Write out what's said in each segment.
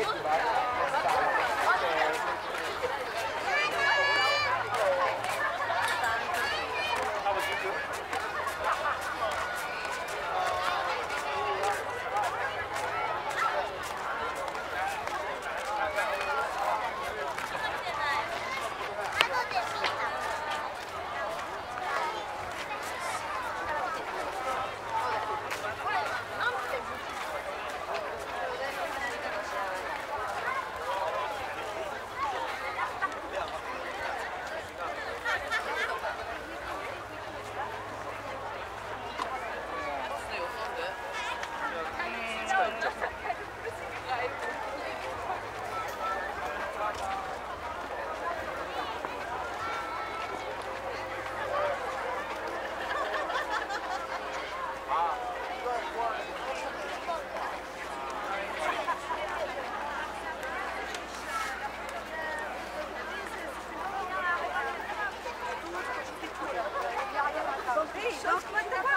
잘했어. 다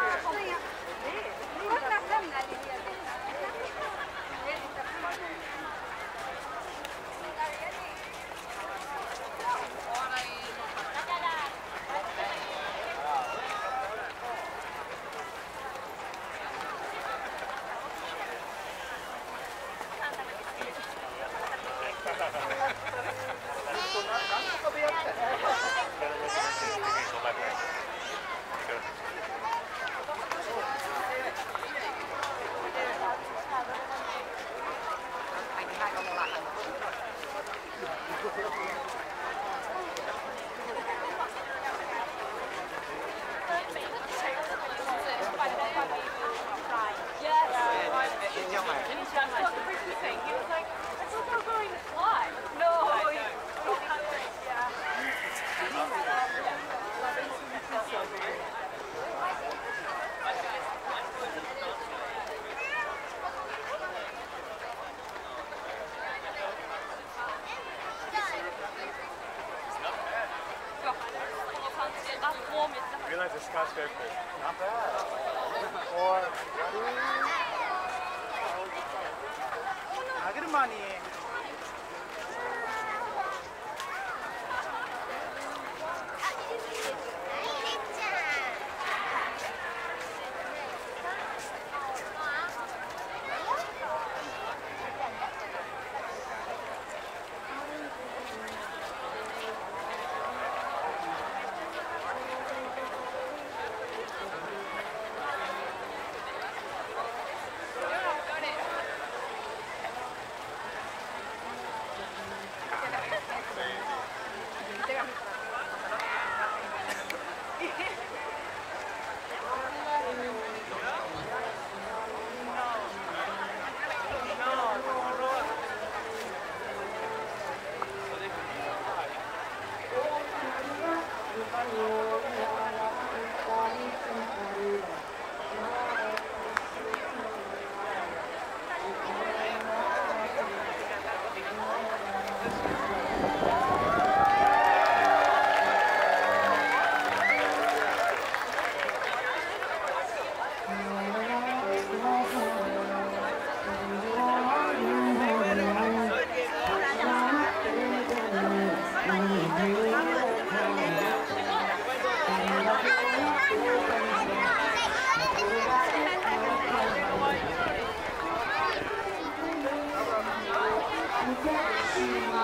Not bad. Four, three.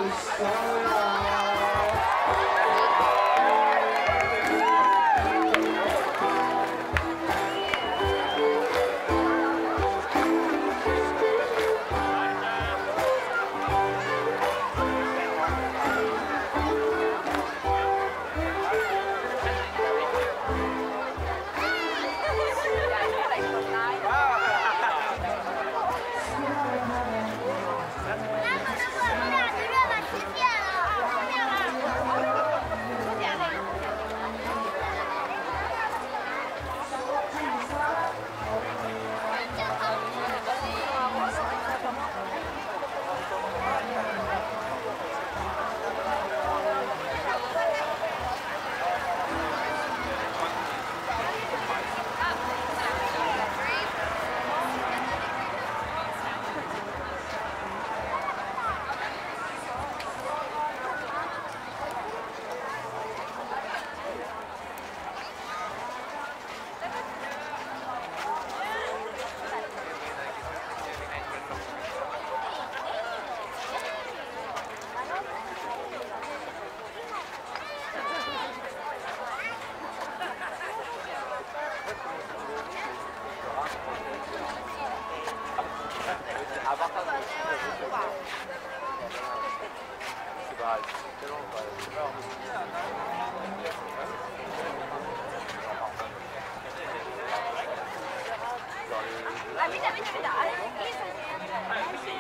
Stella. Ah, vite, vite, vite. Allez, glisse.